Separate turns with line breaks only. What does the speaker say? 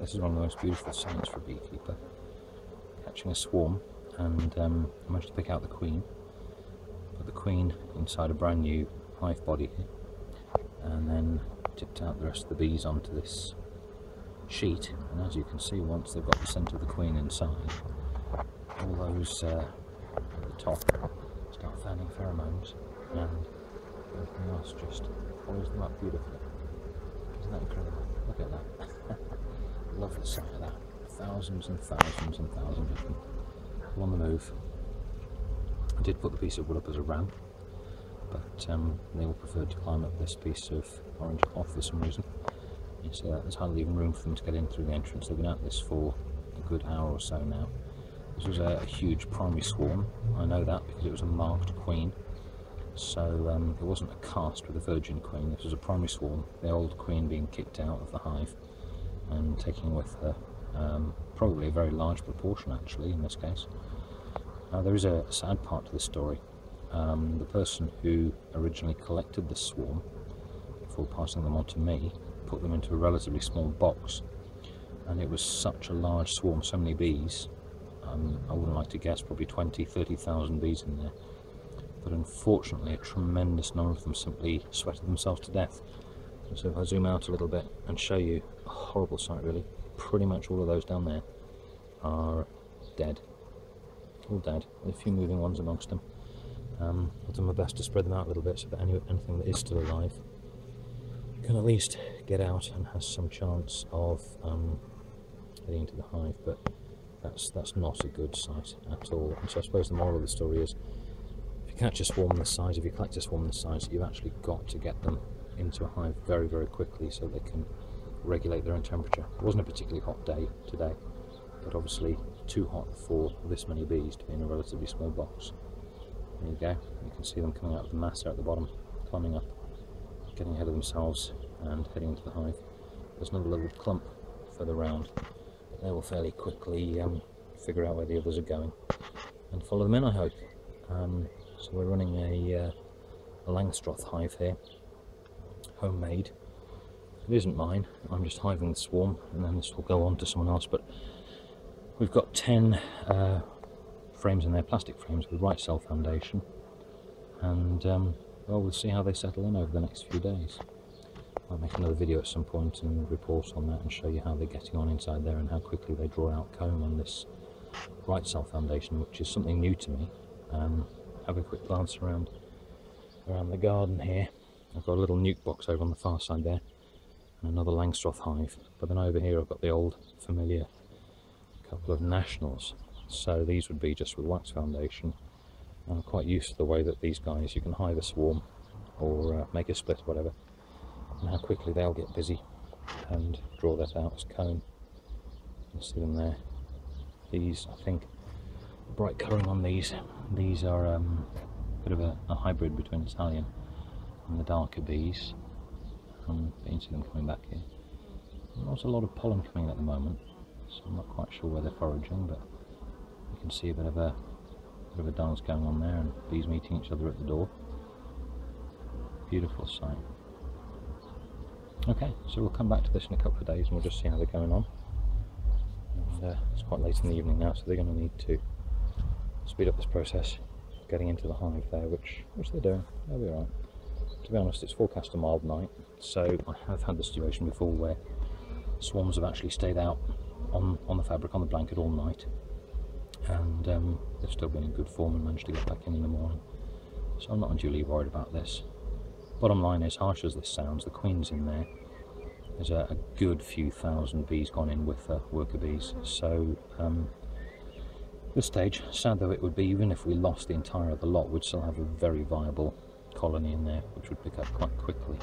this is one of the most beautiful sights for a beekeeper. Catching a swarm and um, I managed to pick out the queen. Put the queen inside a brand new hive body here and then tipped out the rest of the bees onto this sheet and as you can see once they've got the scent of the queen inside all those uh, at the top start fanning pheromones and everything else just follows them up beautifully. Isn't that incredible? Look at that. Love the sight of that. Thousands and thousands and thousands of them all on the move. I did put the piece of wood up as a ramp, but um, they all preferred to climb up this piece of orange cloth for some reason. It's, uh, there's hardly even room for them to get in through the entrance. They've been at this for a good hour or so now. This was a, a huge primary swarm. I know that because it was a marked queen. So um, it wasn't a cast with a virgin queen, this was a primary swarm, the old queen being kicked out of the hive and taking with her um, probably a very large proportion actually in this case. Now there is a sad part to the story. Um, the person who originally collected the swarm before passing them on to me put them into a relatively small box and it was such a large swarm, so many bees, um, I wouldn't like to guess probably 20, 30,000 bees in there but unfortunately a tremendous number of them simply sweated themselves to death. So if I zoom out a little bit and show you a horrible sight really, pretty much all of those down there are dead. All dead, with a few moving ones amongst them. Um, I've done my best to spread them out a little bit so that any, anything that is still alive can at least get out and has some chance of um, getting into the hive, but that's that's not a good sight at all. And so I suppose the moral of the story is if you catch a swarm the size, if you collect a swarm the size, you've actually got to get them into a hive very, very quickly so they can regulate their own temperature. It wasn't a particularly hot day today, but obviously too hot for this many bees to be in a relatively small box. There you go, you can see them coming out of the mass there at the bottom, climbing up, getting ahead of themselves and heading into the hive. There's another little clump further round. They will fairly quickly um, figure out where the others are going and follow them in, I hope. Um, so we're running a, uh, a Langstroth hive here, homemade. It isn't mine, I'm just hiving the swarm and then this will go on to someone else. But we've got 10 uh, frames in there, plastic frames with Rite-Cell foundation. And um, well, we'll see how they settle in over the next few days. I'll make another video at some point and report on that and show you how they're getting on inside there and how quickly they draw out comb on this Rite-Cell foundation, which is something new to me. Um, have a quick glance around around the garden here. I've got a little nuc box over on the far side there and another Langstroth hive. But then over here I've got the old familiar couple of nationals. So these would be just with wax foundation. I'm quite used to the way that these guys, you can hive a swarm or uh, make a split or whatever and how quickly they'll get busy and draw that out as comb. You see them there. These, I think, bright colouring on these. These are um, a bit of a, a, hybrid between Italian the darker bees. Um, you can see them coming back here. There's a lot of pollen coming in at the moment, so I'm not quite sure where they're foraging, but you can see a bit of a bit of a dance going on there, and bees meeting each other at the door. Beautiful sight. Okay, so we'll come back to this in a couple of days and we'll just see how they're going on. And uh, it's quite late in the evening now, so they're going to need to speed up this process getting into the hive there, which which they're doing. They'll be alright. To be honest, it's forecast a mild night, so I have had the situation before where swarms have actually stayed out on, on the fabric, on the blanket all night, and um, they've still been in good form and managed to get back in in the morning. So I'm not unduly worried about this. Bottom line is, harsh as this sounds, the queen's in there. There's a, a good few thousand bees gone in with uh, worker bees, so um, this stage, sad though it would be, even if we lost the entire of the lot, we'd still have a very viable colony in there, which would pick up quite quickly.